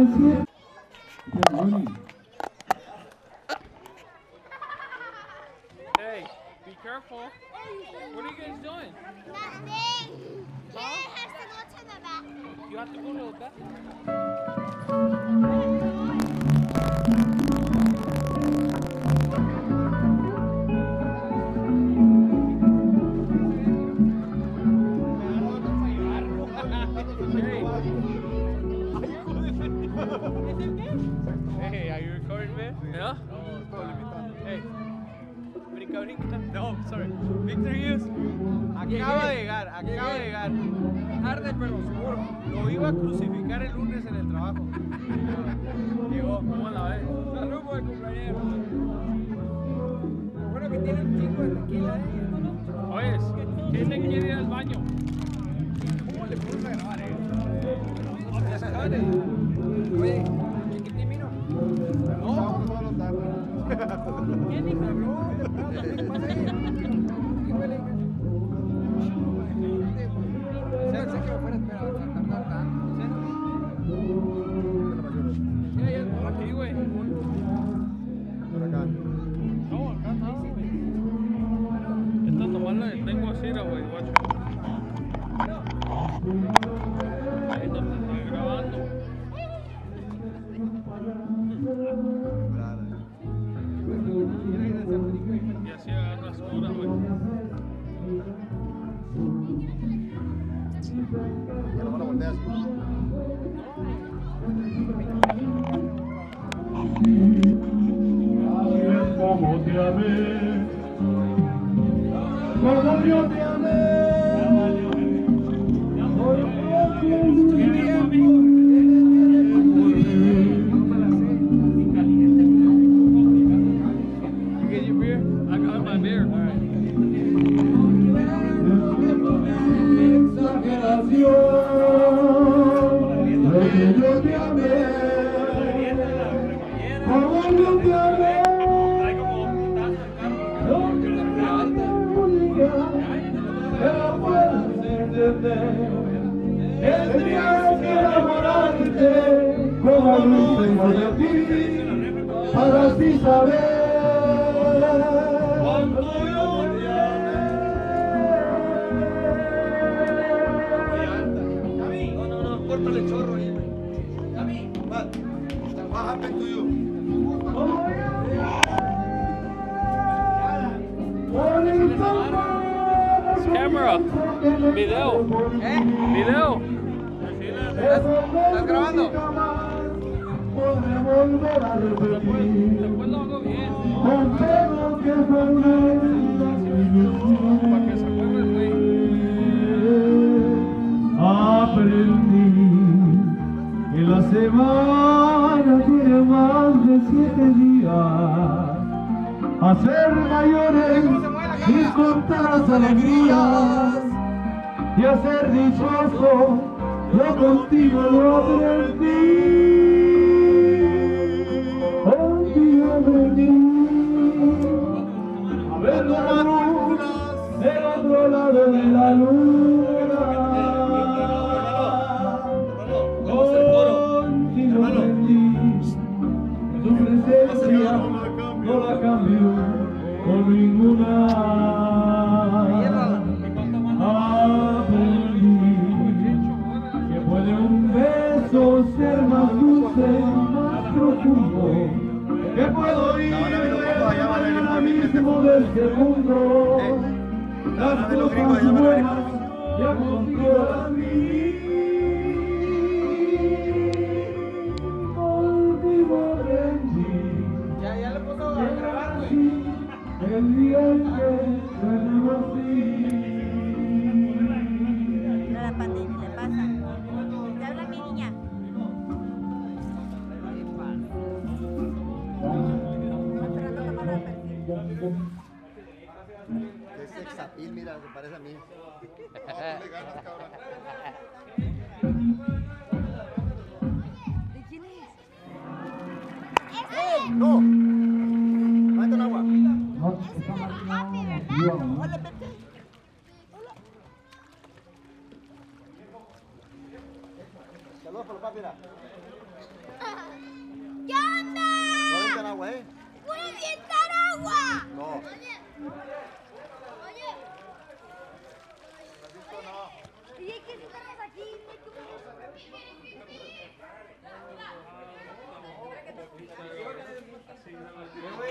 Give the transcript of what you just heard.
Hey, be careful. What are you guys doing? Nothing. Huh? has to go to the bathroom. You have to go to the bathroom? Recording me? Yeah? Hey. Brinca, brinca. No, sorry. Victor Hughes. Acaba de llegar, acaba de llegar. Tarde pero seguro. Lo iba a crucificar el lunes en el trabajo. Llegó, ¿cómo la ves? Salud por el cumpleañero. Lo bueno que tiene un chico de tequila ahí. Oye, ¿quién quiere ir al baño? ¿Quién dijo? No, de pronto, ¿qué como te amé, como yo te amé. Lo tengo de ti, para así saber cuánto yo te amé. No, no, no, córtale el chorro ahí, güey. What? What happened to you? Camera. Video. ¿Eh? Video. ¿Estás grabando? Podré volver a repetir. Aprendí que la semana tiene más de siete días. Hacer mayores mis contadas alegrías y a ser dichoso yo contigo lo aprendí. Eh, Las cosas buenas ya contigo las vi. Qué sexapil, mira, se parece a mí. ¿De quién es? ¡No! ¡Mata el agua! Hola, Pepe. Saludos por los papi, mira. ¿Qué onda? No vengan agua, ¿eh? ¡Voy a avientar agua! No. Oye. Oye. Oye. ¿Qué